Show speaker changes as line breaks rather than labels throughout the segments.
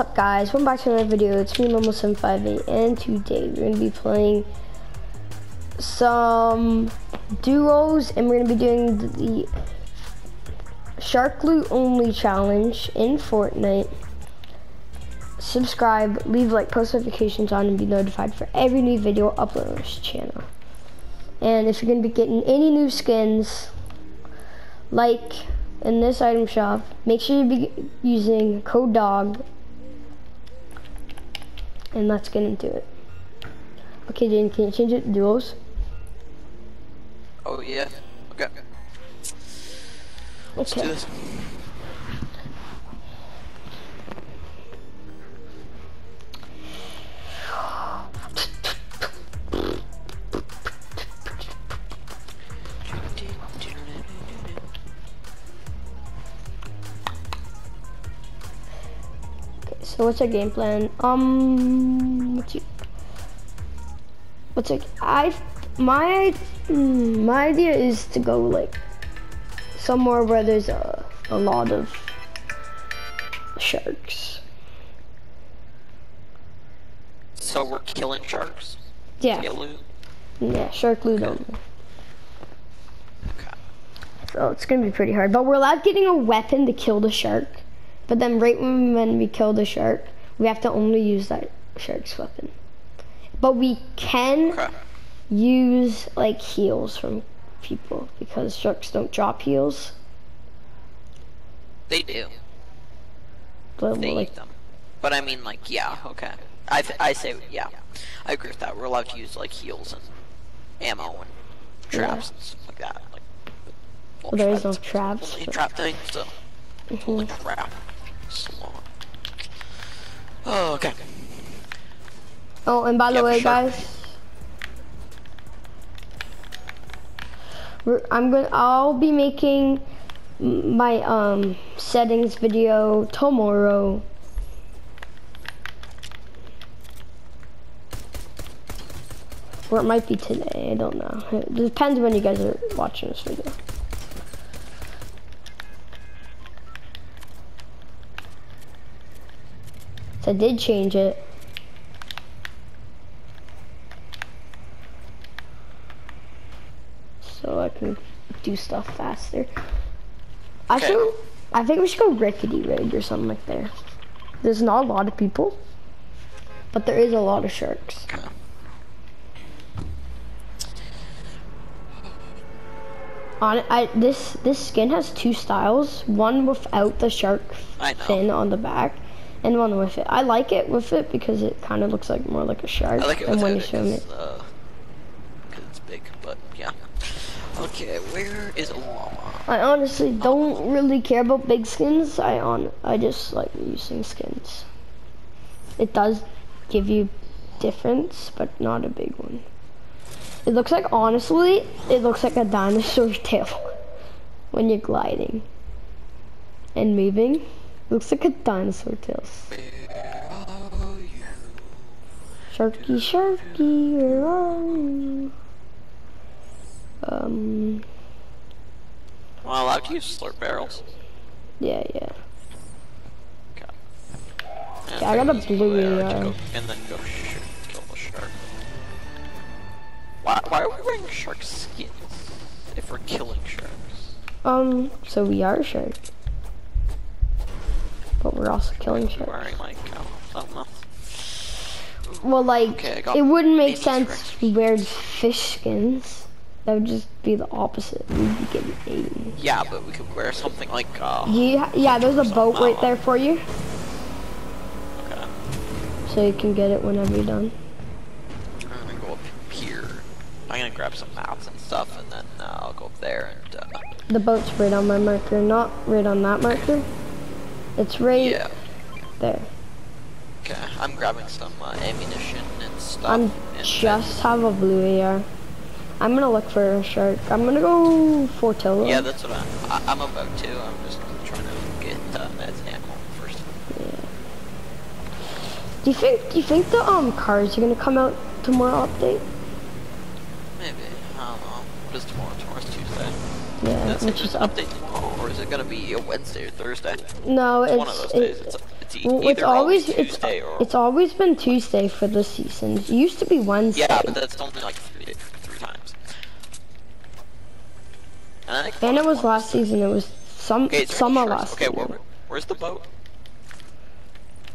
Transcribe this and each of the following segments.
up guys, welcome back to another video. It's me Momo758 and today we're going to be playing some duos and we're going to be doing the Shark Loot Only Challenge in Fortnite. Subscribe, leave like, post notifications on and be notified for every new video upload on this channel. And if you're going to be getting any new skins, like in this item shop, make sure you be using code Dawg and let's get into it. Okay, Jane, can you change it to duos?
Oh yeah. Okay. Let's do
Okay. What's our game plan? Um, what's your, what's it? I, my, mm, my idea is to go like somewhere where there's a, a lot of sharks.
So we're killing sharks.
Yeah, yeah, shark loot only.
Okay.
So it's gonna be pretty hard. But we're allowed getting a weapon to kill the shark. But then right when, we kill the shark, we have to only use that shark's weapon. But we can
Okay.
use like heals from people because sharks don't drop heals.
They do.
But
They
like
eat them. But I mean, like, yeah. Okay. I th I say yeah. I agree with that. We're allowed to use like heals and ammo and traps and stuff like that. Like.
Well, there is no traps,
Only
but-
trap thing. So. It's only
Mhm.
trap. Salon. Oh, okay.
Oh, and by the
for
way,
sure.
guys, I'm gonna. I'll be making my um settings video tomorrow. Or it might be today. I don't know. It depends when you guys are watching this video. I did change it. so I can do stuff faster. I
Okay.
think I think we should go rickety rig or something like there. There's not a lot of people, but there is a lot of sharks. On it, I this this skin has two styles. One without the shark fin on the back, and one with it. I like it with it because it kind of looks like more like a shark
I like it
than when you
it
show me.
because uh, it's big, but yeah. Okay, where is a llama?
I honestly don't really care about big skins. I on I just like using skins. It does give you difference, but not a big one. It looks like honestly, it looks like a dinosaur tail when you're gliding and moving. Looks like a dinosaur tail.
Where are you?
Sharky, sharky, where are you? Um,
Am I allowed to use slurp barrels?
yeah, yeah.
Okay.
Yeah, I got a blue
to And then go shoot, kill the shark. Why, why are we wearing shark skins if we're killing sharks?
Um, so we are a shark. But we're also killing sharks.
wearing like, oh, something else.
Well, like,
Okay,
it wouldn't make sense we wear fish skins. That would just be the opposite. We'd be getting eaten.
Yeah, but we could wear something like, uh,
Yeah, yeah, there's a boat right there for you.
okay.
So you can get it whenever you're done.
I'm gonna go up here. I'm gonna grab some maps and stuff, and then uh, I'll go up there and, uh,
The boat's right on my marker, not right on that marker. It's right
yeah.
there.
Okay, I'm grabbing some uh, ammunition and stuff.
I'm
and
just have a blue AR. I'm gonna look for a shark. I'm gonna go for Fortilla.
Yeah, that's what I'm, I, I'm about to. I'm just trying to get uh, meds ammo first. Yeah.
Do you think do you think the um cars are gonna come out tomorrow update?
Maybe. I don't know. What is tomorrow? Tomorrow's Tuesday.
Yeah,
That's
which is
update tomorrow, or is it gonna be a Wednesday or Thursday?
No,
It's
it's
one of those
it-
days. It's, it's It's e-
Well, it's always it's
or
it's always been Tuesday for the season. It used to be Wednesday.
yeah, but that's only like three three times. And, I
and it was last season. It was some
Okay, is there any
summer last
Okay,
season.
where, where's the boat?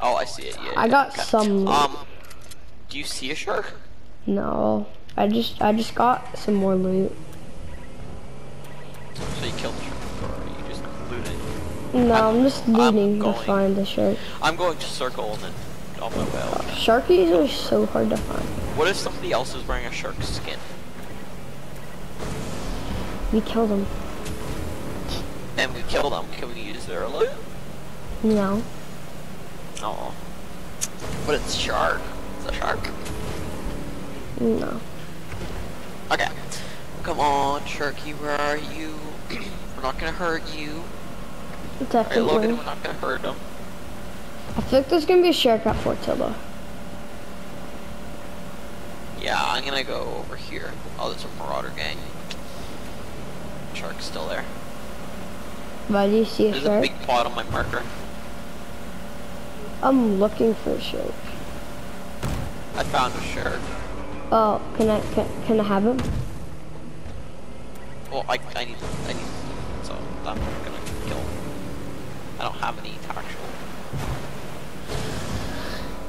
Oh, I see it. Yeah.
I
yeah,
got
okay.
some-
Um, do you see a shark?
No, I just I just got some more loot. No,
I'm-
just
I'm
to find the shark.
I'm going to circle and then my way out.
Sharkies are so hard to find.
What if somebody else is wearing a shark skin?
We killed them.
And we kill them, can we use their loot?
No.
Oh. But it's shark. It's a shark.
No.
Okay. Come on, Sharky, where are you? we're not gonna hurt you. Alright, Logan,
Definitely.
we're not gonna hurt them.
I feel like there's gonna be a shark at Fortilla.
Yeah, I'm gonna go over here. Oh, there's a marauder gang. Shark's still there.
Why do you see a
There's a big pot on my marker.
I'm looking for a shark.
I found a shark.
Oh, can I can, can I have him?
Well, I, I need, I need, so I'm gonna. I don't have any actual.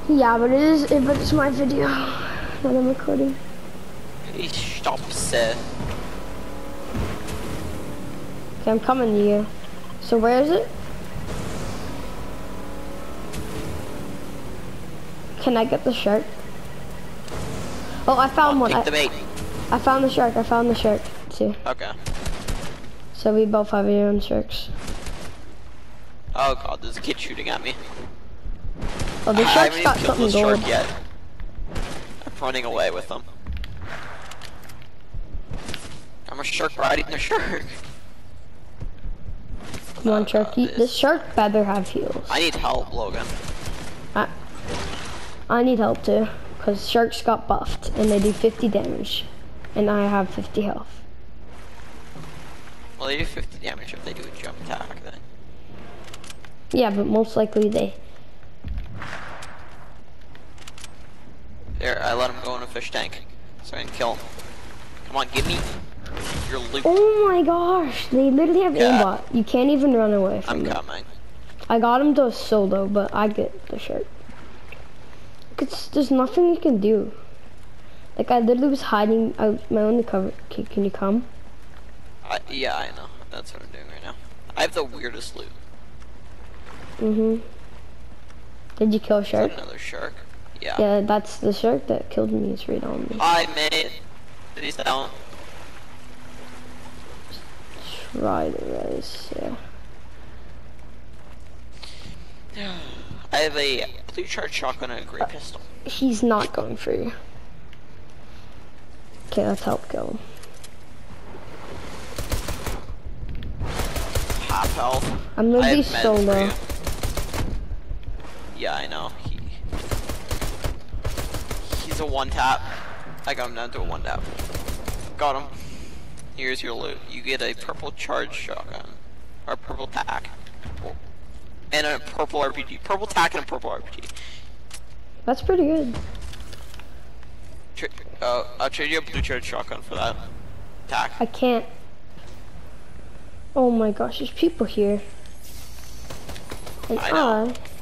Yeah, but it is. It, but it's my video that I'm recording.
He stops sir.
Okay, I'm coming to you. So where is it? Can I get the shark? Oh, I found oh, one.
Take
I,
the bait.
I found the shark. I found the shark. too.
Okay.
So we both have our own sharks.
Oh god, there's a kid shooting at me.
Oh, the
I
shark's
haven't
got something gold.
shark yet. I'm running away with them. I'm a shark riding the shark.
Come on,
Oh,
sharky. This shark better have heals.
I need help, Logan.
I, I need help too, because sharks got buffed and they do 50 damage, and I have 50 health.
Well, they do 50 damage if they do a jump attack, then.
Yeah, but most likely they.
There, I let him go in a fish tank, so I can kill him. Come on, give me your loot.
Oh my gosh, they literally have
Yeah.
aimbot. You can't even run away from
I'm
them.
coming.
I got him to a solo, but I get the shirt. Cause there's nothing you can do. Like I literally was hiding out my only cover. Okay, can you come?
I, yeah, I know. That's what I'm doing right now. I have the weirdest loot.
Mhm. Did you kill a shark?
another shark? Yeah.
Yeah, that's the shark that killed me. It's right on me.
I made it. He's down.
Try the res. Yeah.
I have a blue charge shotgun and a gray pistol.
He's not going for you. Okay, let's help kill him.
Half health.
I'm gonna
have
be solo.
Yeah, I know. He, he's a one tap. I got him down to a one tap. Got him. Here's your loot. You get a purple charge shotgun. Or purple tack. And a purple RPG. Purple tack and a purple RPG.
That's pretty good.
Tra uh, I'll trade you a blue charge shotgun for that. Tack.
I can't. Oh my gosh, there's people here. And
I know.
I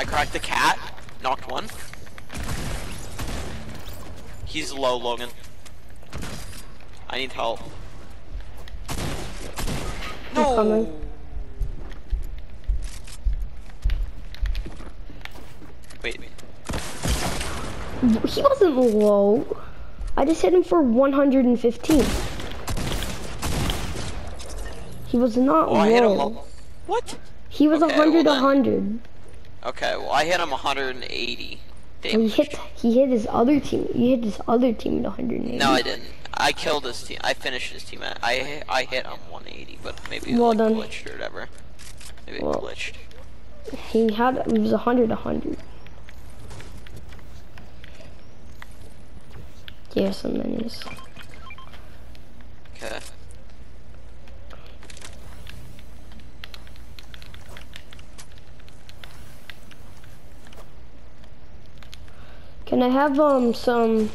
I cracked the cat. Knocked one. He's low, Logan. I need help. No.
coming.
Wait.
He wasn't low. I just hit him for 115. He was not
Oh, I hit him
low.
What?
He was
Okay,
100
well then.
100.
Okay, well I hit him 180
And he hit he hit his other team. He hit his other team at 180.
No, I didn't. I killed his team. I finished his team. At, I I hit him 180, but maybe it
Well
like
done.
glitched or whatever. Maybe it
Well.
glitched.
He had he was 100 100. Here's some minis.
Okay.
Can I have um some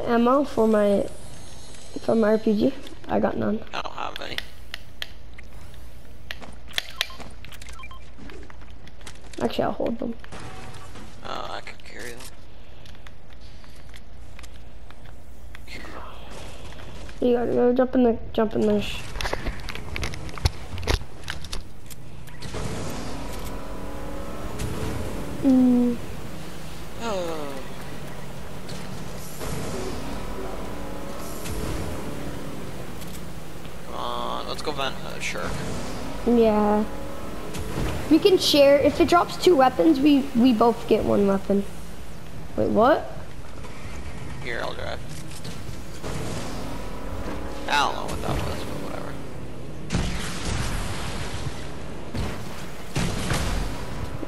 ammo for my for my RPG? I got none.
I don't have any.
Actually, I'll hold them.
Uh, I could carry them.
You gotta go jump in the jump in the.
Let's go vent a shark.
yeah. We can share. If it drops two weapons, we we both get one weapon. Wait, what?
Here, I'll drive. I don't know what that was, but whatever.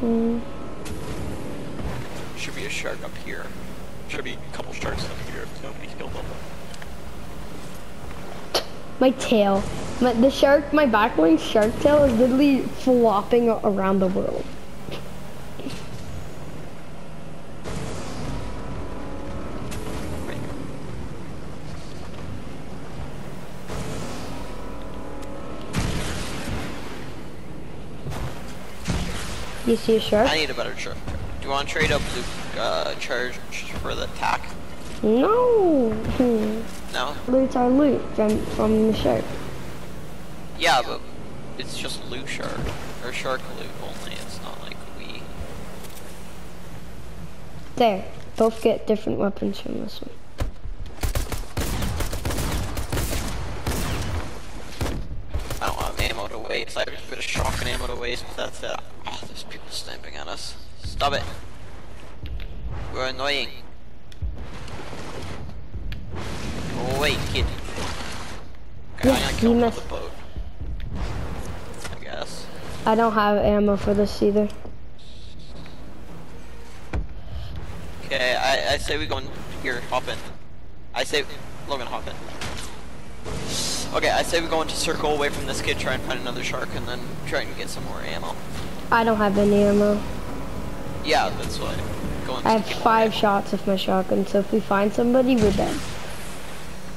Mm,
Should be a shark up here. Should be a couple sharks up here if nobody killed them.
my tail. My, the shark, my back wing shark tail is literally flopping around the world. You see a shark?
I need a better shark. Do you want to trade up the uh, charge for the tack?
No.
No?
Loot's our loot from from the shark.
Yeah, but it's just loot shark. Or shark loot only. It's not like we.
There. Both get different weapons from this one.
I don't have ammo to waste. I have a bit of shotgun ammo to waste, but that's it. Oh, there's people sniping at us. Stop it. We're annoying. Oh, Go away, kid. Okay,
Yeah,
I'm gonna kill the boat. I
don't have ammo for this either.
Okay, I, I say we go in here, hop in. I say, Logan, hop in. Okay, I say we go into circle away from this kid, try and find another shark, and then try and get some more ammo.
I don't have any ammo.
Yeah, that's. Go
I have five shots of my shotgun, so if we find somebody, we're dead.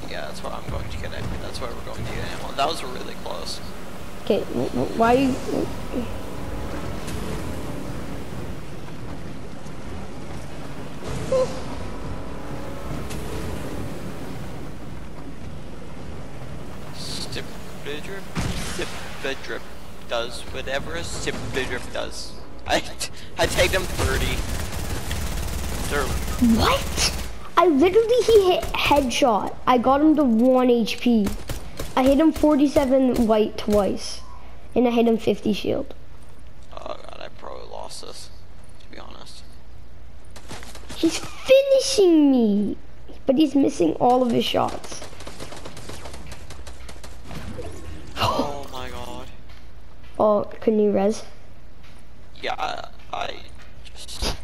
Yeah, that's what I'm going to get. At. That's why we're going to get ammo. That was really close.
Okay, w- w- why you...
Stipidrip, Stipidrip does whatever a Stipidrip does. I, I tagged him 30. They're-
What? I literally, he hit headshot. I got him to 1 HP. I hit him 47 white twice. And I hit him 50 shield.
Oh god, I probably lost this, to be honest.
He's finishing me. But he's missing all of his shots.
Oh my god.
Oh, can you res?
Yeah, I, I just...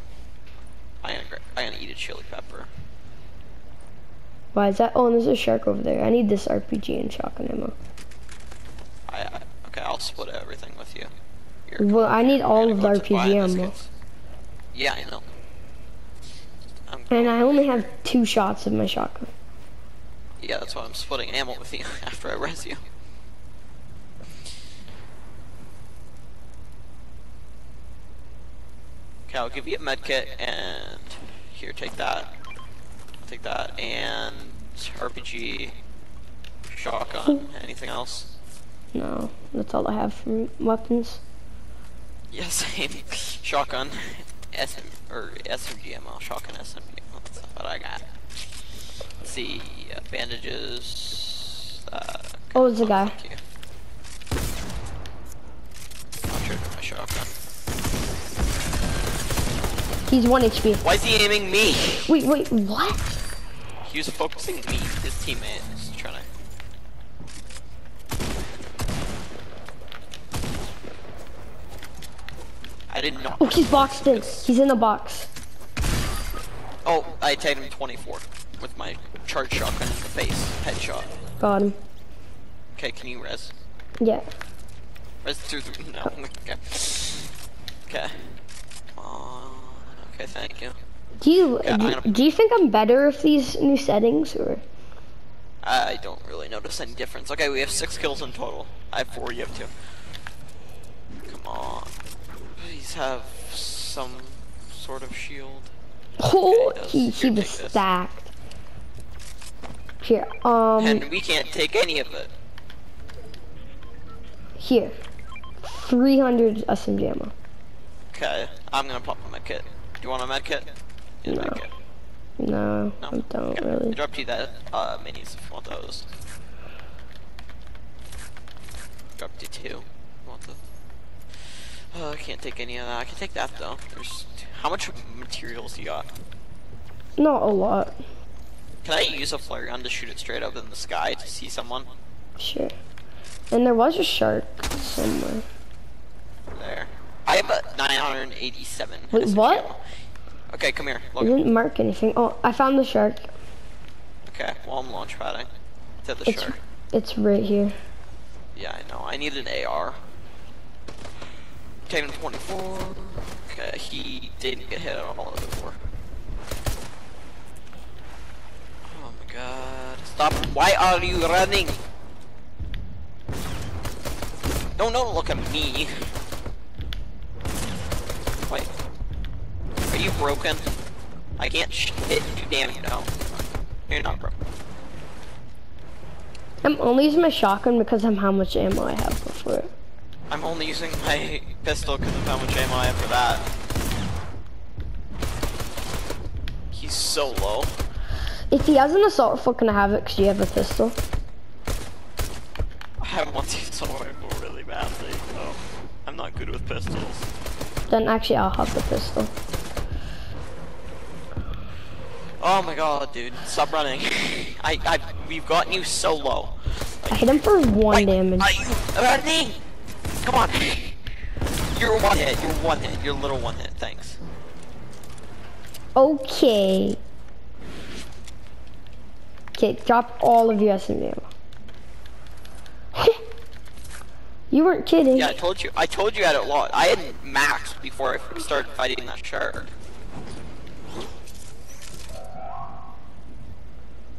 I gotta, gra- I gotta eat a chili pepper.
Why is that? Oh, and there's a shark over there. I need this RPG and shotgun ammo.
I, I okay, I'll split everything with you. Here,
Well, I need all of the
gonna go to buy
RPG ammo.
Yeah, I know. I'm
And I only have two shots of my shotgun.
Yeah, that's why I'm splitting ammo with you after I res you. Okay, I'll give you a medkit and here, take that. Take that and RPG, shotgun. Anything else?
No, that's all I have for weapons.
Yeah, same. Shotgun, SM or SMG ammo, shotgun SMG ammo. That's what I got. Let's see, uh, bandages. Uh,
Oh, there's a guy.
Thank you. I'll trade my shotgun.
He's 1 HP.
Why is he aiming me?
Wait, wait, what?
He was focusing me. His teammate is trying to. I did not.
Oh, he's boxed in. He's in the box.
Oh, I tagged him 24 with my charge shotgun in the face. Headshot.
Got him.
Okay, can you res?
Yeah.
Res through the no. Okay. Okay. Come. Okay, thank you.
Do you
Yeah,
do, do you think I'm better with these new settings or?
I don't really notice any difference. Okay, we have six kills in total. I have four, you have two. Come on. Please have some sort of shield.
Oh,
it
he, he was
this.
stacked. Here, um,
And we can't take any of it.
here. 300 SMG ammo.
Okay, I'm gonna pop my med kit. Do you want a med kit? Yeah,
No.
med.
No,
No?
I don't
Okay. I
really.
dropped you that uh, minis if you want those. Dropped you two. You Want the? Uh, I can't take any of that. I can take that though. There's how much materials you got?
Not a lot.
Can I use a flare gun to shoot it straight up in the sky to see someone?
Sure. And there was a shark somewhere.
There. I have a 987.
Wait,
SMG
what?
Okay, come here.
I
Look.
didn't mark anything. Oh, I found the shark.
Okay, well I'm launch padding to the
It's
shark.
it's right here.
Yeah, I know. I need an AR. Taking 24. Okay, he didn't get hit at all before. Oh my god. Stop. Why are you running? No, no, look at me. Wait. Are you broken? I can't sh hit you, damn you, no. You're not broken.
I'm only using my shotgun because of how much ammo I have before it.
I'm only using my pistol because of how much ammo I have for that. He's so low.
If he has an assault rifle, can I have it? Cause you have a pistol.
I want the assault rifle really badly, so I'm not good with pistols.
Then actually, I'll have the pistol.
Oh my god, dude, stop running. I, I, we've gotten you so low.
I hit him for one damage.
Are you running? Come on. You're one hit. You're one hit. You're little one hit. Thanks.
Okay. Okay, drop all of your ammo. you weren't kidding.
Yeah, I told you. I told you I had a lot. I had max before I started fighting that shark.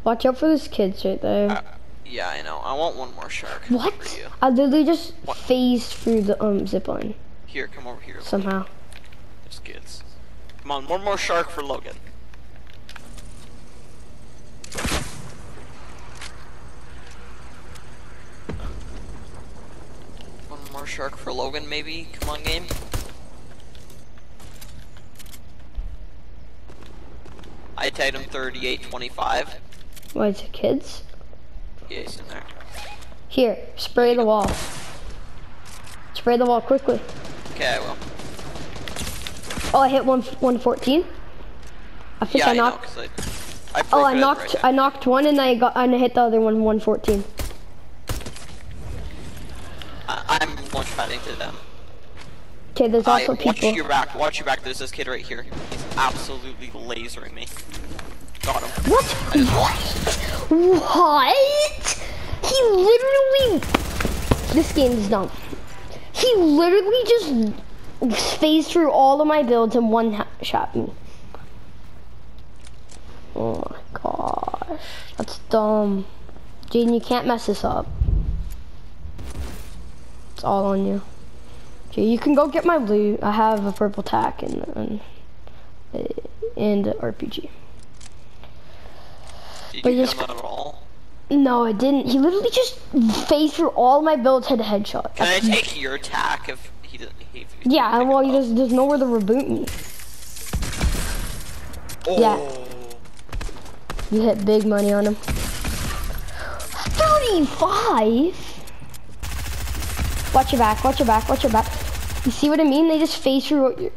Watch out for those kids right there.
Uh, yeah, I know. I want one more shark.
what? I literally just
What?
phased through the um zip line
Here, come over here.
somehow.
There's kids. Come on, one more shark for Logan. One more shark for Logan, maybe? Come on, game. I tagged him 3825.
Why is it kids?
Yeah, he's in there.
Here, spray the wall. Spray the wall quickly.
Okay, I will.
Oh, I hit one 114. I think
Yeah,
I
I know, I, I
oh, I knocked.
right
I knocked one, and I got. And I hit the other one 114.
I, I'm launch padding to them.
Okay, there's
I,
also
watch
people.
your back, watch your back. There's this kid right here. He's absolutely lasering me. Got him.
What? What? What? He literally. This game's dumb. He literally just phased through all of my builds and one shot me. Oh my gosh. That's dumb. Jaden, you can't mess this up. It's all on you. Okay, you can go get my loot. I have a purple tack and and, and RPG.
Did
But
you
just-
hit him at all?
No, it didn't. He literally just phased through all my builds, had a headshot.
Can I take your attack if he doesn't? He,
Yeah, well, he does, there's nowhere to reboot me.
Oh.
yeah. You hit big money on him. 35? Watch your back, watch your back, watch your back. You see what I mean? They just phase through what you're...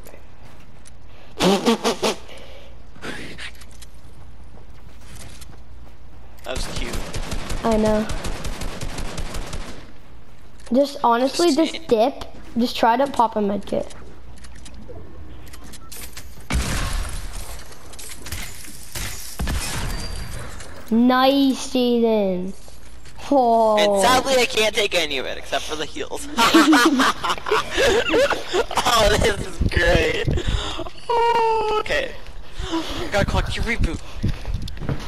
That was cute.
I know. Just honestly,
Just-
dip, just try to pop a med kit. Nice, Jaden. Oh.
And sadly, I can't take any of it except for the heals. oh, this is great. Oh, okay, Gotta collect your reboot.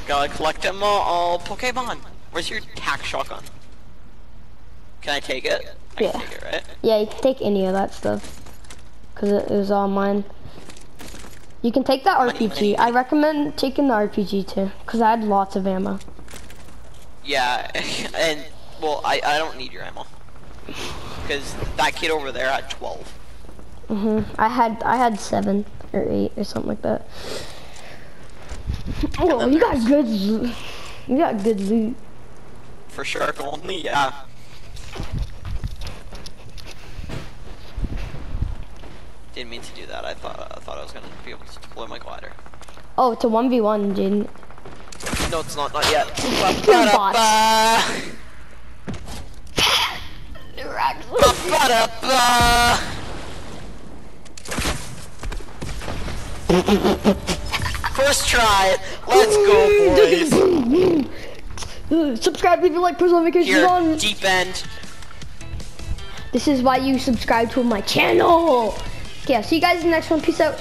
Gotta collect them all, all Pokemon. Where's your tack shotgun? Can I take it? I
Yeah.
take it, right?
Yeah, you can take any of that stuff. Cause it, it was all mine. You can take that RPG. I recommend taking the RPG too. Cause I had lots of ammo.
Yeah, and, well, I, I don't need your ammo. Because that kid over there had 12.
Mhm. I had I had seven or eight or something like that. Oh, you got good. You got good loot.
For shark only, yeah. Didn't mean to do that. I thought I thought I was gonna be able to deploy my glider.
Oh, it's a one v one, Jaden.
No, it's not. Not yet.
bots. Ah.
Ba-da-ba. Ah. First try. Let's go, boys.
Subscribe, leave a like, post notifications on.
deep end.
This is why you subscribe to my channel. Okay, I'll see you guys in the next one. Peace out.